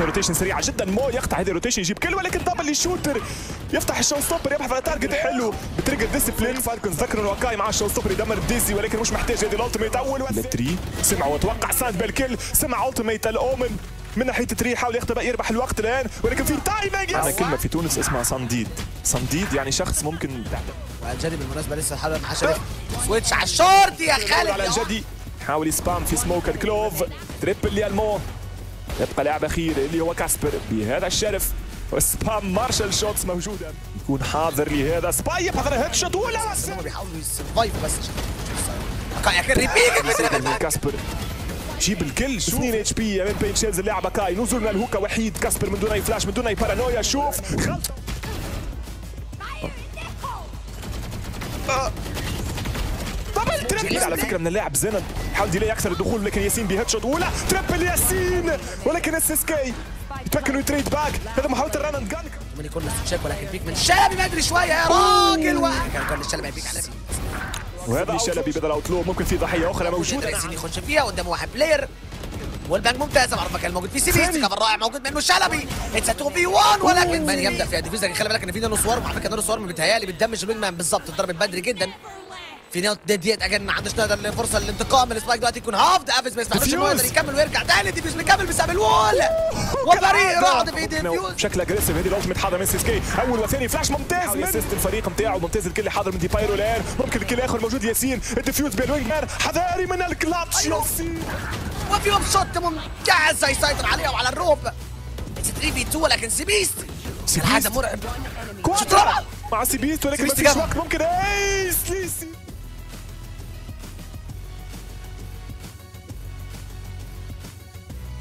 روتيشن سريعه جدا. مو يقطع هذه الروتيشن يجيب كل ولكن دبل شوتر يفتح الشو ستوبر يبحث على تارجت حلو. بتريجر ديسبلين فالكون ذكروا إنه واكاي مع الشو ستوبر يدمر ديزي ولكن مش محتاج. هذه الالتيميت أول تري سمع وتوقع ساند بالكل. سمع التيميت الأومن. من ناحية تري يحاول يختبئ يربح الوقت الآن. ولكن في تايمينج عندنا كلمة في تونس اسمها صنديد صنديد يعني شخص ممكن والجدي بالمناسبة لسه حالا مع شريف سويتش على الشورت يا خالد على الجدي. حاول ي spam في سموك الكلوف triple لالمو يبقى لاعب أخير اللي هو كاسبر بهذا الشرف. و spam Marshal shots موجودة. يكون حاضر لهذا. سباي عن headshot ولا هم بيحاولوا ي survive وا بس. يا أخي ريبيك كاسبر. جيب ال kill. شوف. 2 HP من بين شيلز اللاعب كاي. نزول من ال hookah وحيد كاسبر من دون أي فلاش من دون أي بارانويا شوف. غلطه تريبل على فكرة من اللاعب زينب. حاول ديلي أكثر الدخول لكن ياسين بهيد شوت أولى تريبل ياسين! ولكن اس اس كي يتمكن يتريد باك. هذا محاولة الران اند جان من يكون تشيك ولكن بيك من شلبي بدري شوية. يا راجل كان كان الشلبي بيك على وهذا شلبي بدل اوتلو ممكن في ضحية أخرى موجودة. عايزين يخش فيها قدام واحد. بلاير. والبانك ممتازة. معروف كان موجود في سي بي كفر رائع موجود منه شلبي. اتس 2 في 1 ولكن من يبدأ في ديفيوز خلي بالك إن في نانو سوارم على فكرة نانو سوارم بيتهيألي بتدمج الوينج مان بالظبط اتضربت بدري جدا. في نوت ديت اجن ما عندوش نقدر الفرصه للانتقام. من سبايك دلوقتي يكون هافد افز ما يسمحلوش انه يقدر يكمل ويرجع تاني ديفيوز مكمل بسبب الوول. وفريق رعد في ديفيوز بشكل اجريسيف هذه الألتيميت حاضر من سيسكي أول وثاني فلاش ممتاز من اسيست الفريق نتاعه ممتاز الكل حاضر من دي بايرو الان ممكن الكل ياخذ موجود ياسين. الديفيوز مان حذاري من الكلاتش ياسين وفيهم شوت ممتازه يسيطر عليها وعلى الروب 3 في 2 ولكن سيبيست هذا مرعب. كوادرا مع سيبيست ولكن ما فيش وقت. ممكن. ايس ليسي